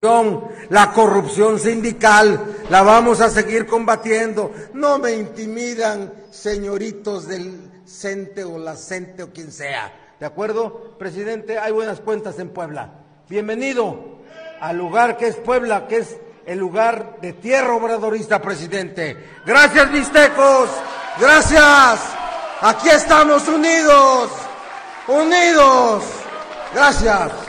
La corrupción sindical la vamos a seguir combatiendo. No me intimidan, señoritos del CENTE o la CENTE o quien sea. ¿De acuerdo, presidente? Hay buenas cuentas en Puebla. Bienvenido al lugar que es Puebla, que es el lugar de tierra obradorista, presidente. Gracias, mixtecos. Gracias. Aquí estamos unidos. Unidos. Gracias.